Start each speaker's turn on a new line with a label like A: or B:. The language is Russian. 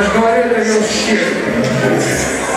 A: Я же говорю, это велосипед.